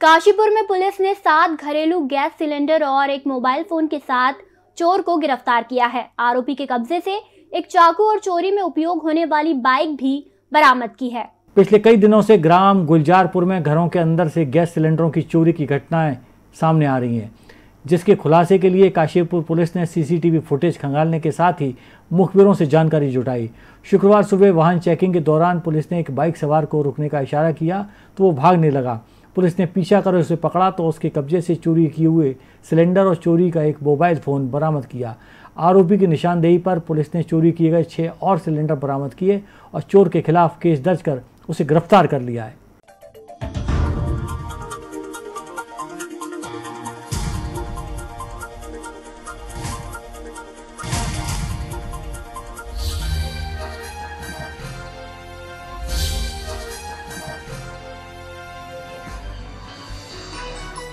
काशीपुर में पुलिस ने सात घरेलू गैस सिलेंडर और एक मोबाइल फ़ोन के साथ चोर को गिरफ़्तार किया है। आरोपी के कब्जे से एक चाकू और चोरी में उपयोग होने वाली बाइक भी बरामद की है। पिछले कई दिनों से ग्राम गुलजारपुर में घरों के अंदर से गैस सिलेंडरों की चोरी की घटनाएँ सामने आ रही हैं, जिसके खुलासे के लिए काशीपुर पुलिस ने सीसीटीवी फुटेज खंगालने के साथ ही मुखबिरों से जानकारी जुटाई। शुक्रवार सुबह वाहन चेकिंग के दौरान पुलिस ने एक बाइक सवार को रुकने का इशारा किया तो वो भागने लगा। पुलिस ने पीछा कर उसे पकड़ा तो उसके कब्जे से चोरी किए हुए सिलेंडर और चोरी का एक मोबाइल फ़ोन बरामद किया। आरोपी की निशानदेही पर पुलिस ने चोरी किए गए छः और सिलेंडर बरामद किए और चोर के खिलाफ केस दर्ज कर उसे गिरफ़्तार कर लिया है।